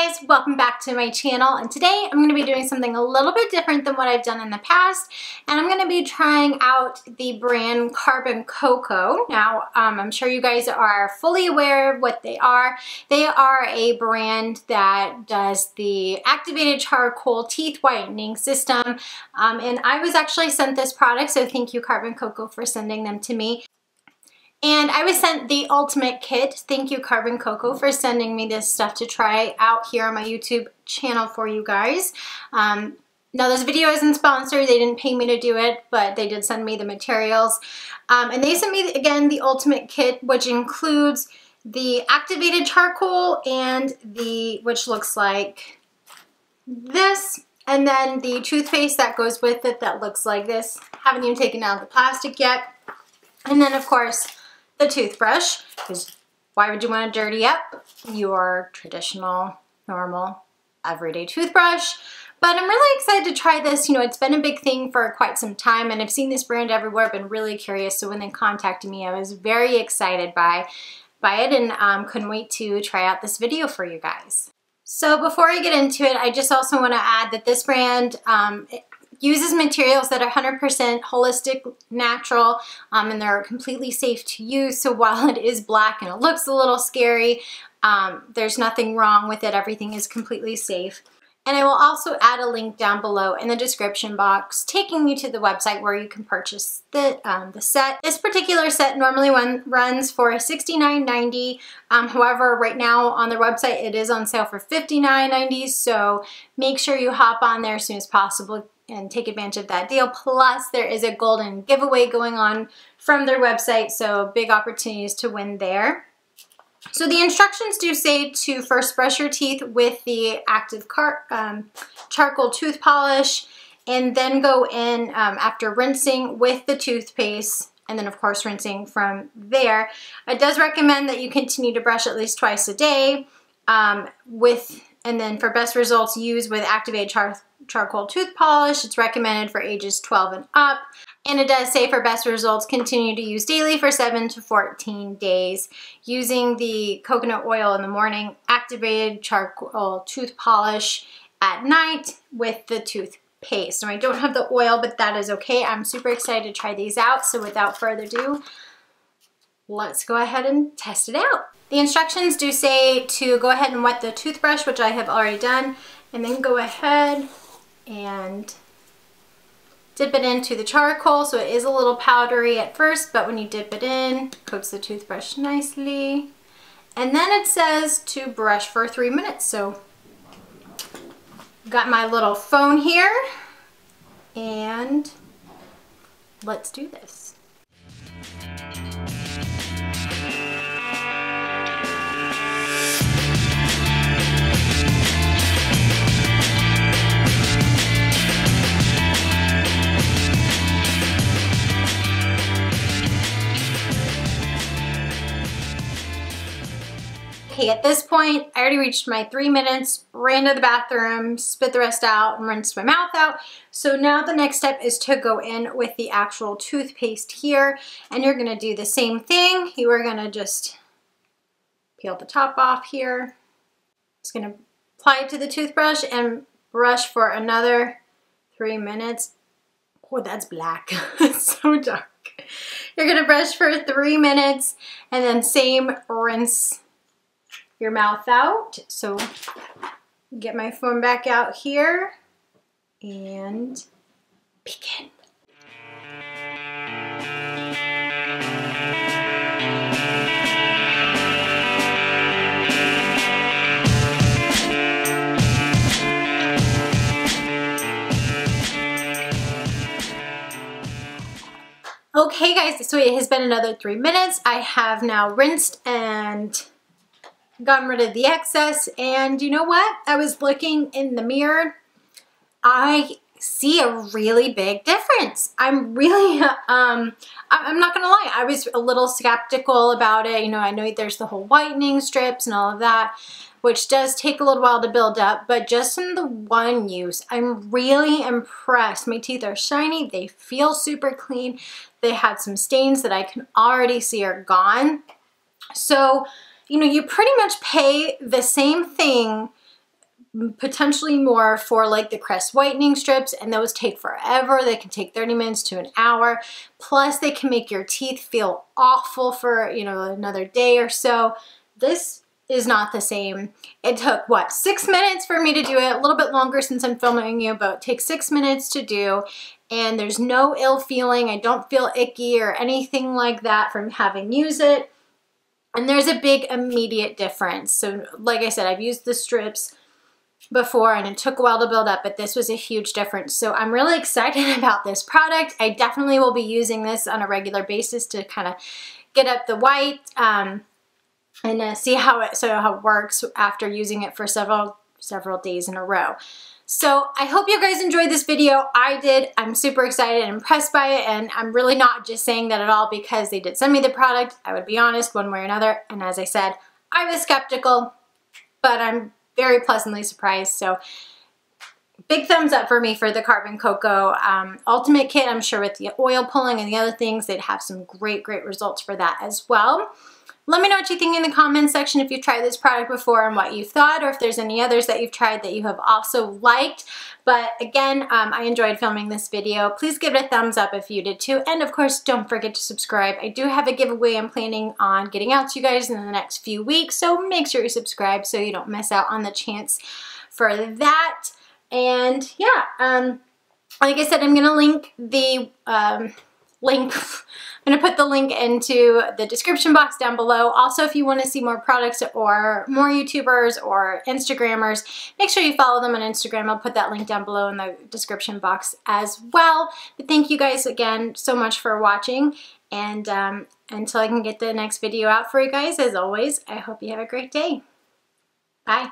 guys, welcome back to my channel and today I'm going to be doing something a little bit different than what I've done in the past and I'm going to be trying out the brand Carbon Coco. Now um, I'm sure you guys are fully aware of what they are. They are a brand that does the activated charcoal teeth whitening system um, and I was actually sent this product so thank you Carbon Coco for sending them to me. And I was sent the ultimate kit. Thank you Carbon Coco for sending me this stuff to try out here on my YouTube channel for you guys. Um, now this video isn't sponsored, they didn't pay me to do it, but they did send me the materials. Um, and they sent me, again, the ultimate kit, which includes the activated charcoal and the, which looks like this, and then the toothpaste that goes with it that looks like this. Haven't even taken out the plastic yet. And then of course, the toothbrush, because why would you want to dirty up your traditional, normal, everyday toothbrush? But I'm really excited to try this. You know, it's been a big thing for quite some time and I've seen this brand everywhere, I've been really curious. So when they contacted me, I was very excited by, by it and um, couldn't wait to try out this video for you guys. So before I get into it, I just also want to add that this brand, um, uses materials that are 100% holistic, natural, um, and they're completely safe to use. So while it is black and it looks a little scary, um, there's nothing wrong with it. Everything is completely safe. And I will also add a link down below in the description box taking you to the website where you can purchase the, um, the set. This particular set normally one runs for $69.90. Um, however, right now on their website it is on sale for $59.90 so make sure you hop on there as soon as possible and take advantage of that deal. Plus, there is a golden giveaway going on from their website, so big opportunities to win there. So the instructions do say to first brush your teeth with the active um, charcoal tooth polish and then go in um, after rinsing with the toothpaste and then of course rinsing from there. It does recommend that you continue to brush at least twice a day um, with and then for best results use with activated char charcoal tooth polish. It's recommended for ages 12 and up. And it does say for best results, continue to use daily for 7 to 14 days. Using the coconut oil in the morning, activated charcoal tooth polish at night with the toothpaste. Now I don't have the oil, but that is okay. I'm super excited to try these out. So without further ado, let's go ahead and test it out. The instructions do say to go ahead and wet the toothbrush, which I have already done, and then go ahead and dip it into the charcoal so it is a little powdery at first but when you dip it in coats the toothbrush nicely. And then it says to brush for three minutes so got my little phone here and let's do this at this point, I already reached my three minutes, ran to the bathroom, spit the rest out, and rinsed my mouth out. So now the next step is to go in with the actual toothpaste here, and you're gonna do the same thing. You are gonna just peel the top off here. Just gonna apply it to the toothbrush and brush for another three minutes. Oh, that's black, so dark. You're gonna brush for three minutes and then same rinse your mouth out. So get my phone back out here and begin. Okay guys, so it has been another three minutes. I have now rinsed and gotten rid of the excess. And you know what? I was looking in the mirror. I see a really big difference. I'm really, um, I'm not gonna lie, I was a little skeptical about it. You know, I know there's the whole whitening strips and all of that, which does take a little while to build up, but just in the one use, I'm really impressed. My teeth are shiny, they feel super clean. They had some stains that I can already see are gone. So, you know, you pretty much pay the same thing potentially more for like the crest whitening strips and those take forever. They can take 30 minutes to an hour. Plus they can make your teeth feel awful for, you know, another day or so. This is not the same. It took, what, six minutes for me to do it, a little bit longer since I'm filming you, but it takes six minutes to do, and there's no ill feeling. I don't feel icky or anything like that from having used it. And there's a big immediate difference. So like I said, I've used the strips before and it took a while to build up, but this was a huge difference. So I'm really excited about this product. I definitely will be using this on a regular basis to kind of get up the white. Um, and uh, see how it so how it works after using it for several several days in a row. So I hope you guys enjoyed this video. I did. I'm super excited and impressed by it and I'm really not just saying that at all because they did send me the product. I would be honest one way or another and as I said, I was skeptical but I'm very pleasantly surprised. So big thumbs up for me for the Carbon Coco um, Ultimate Kit. I'm sure with the oil pulling and the other things, they'd have some great, great results for that as well. Let me know what you think in the comments section if you've tried this product before and what you've thought, or if there's any others that you've tried that you have also liked. But again, um, I enjoyed filming this video. Please give it a thumbs up if you did too. And of course, don't forget to subscribe. I do have a giveaway I'm planning on getting out to you guys in the next few weeks. So make sure you subscribe so you don't miss out on the chance for that. And yeah, um, like I said, I'm going to link the um, link. I'm to put the link into the description box down below. Also, if you want to see more products or more YouTubers or Instagrammers, make sure you follow them on Instagram. I'll put that link down below in the description box as well. But thank you guys again so much for watching. And um, until I can get the next video out for you guys, as always, I hope you have a great day. Bye.